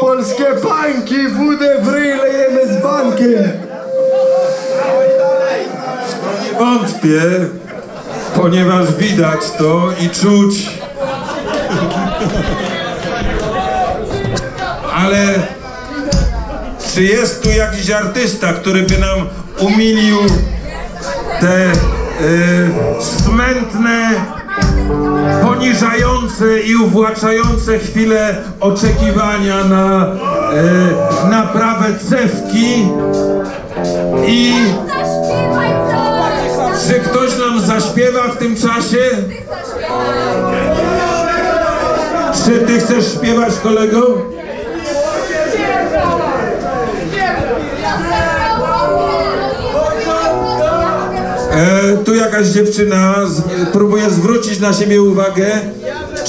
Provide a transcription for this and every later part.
Polskie pańki, wódę w ryj lejemy z bankiem. Wątpię, ponieważ widać to i czuć. Ale czy jest tu jakiś artysta, który by nam umilił te y, smętne, poniżające i uwłaczające chwile oczekiwania na y, naprawę cewki i czy ktoś nam zaśpiewa w tym czasie? Czy ty chcesz śpiewać, kolego? Tu jakaś dziewczyna z, próbuje zwrócić na siebie uwagę.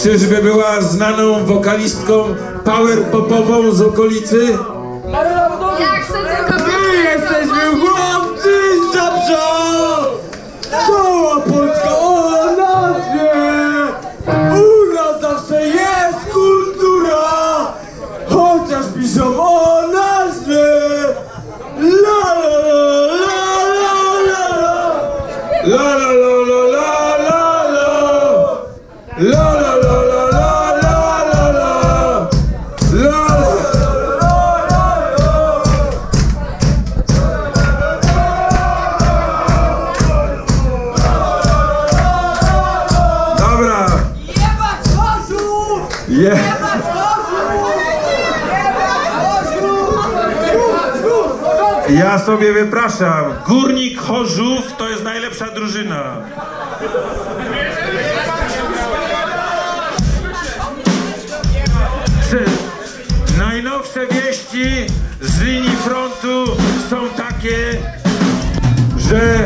Czyżby była znaną wokalistką power popową z okolicy? La La la la la la la la La la la la la la la la La la Dobra. Jebać. Jebać Chorzów! Jebać Chorzów! Ja sobie wypraszam. Górnik Chorzów to jest najlepsza drużyna. Najnowsze wieści z linii frontu są takie, że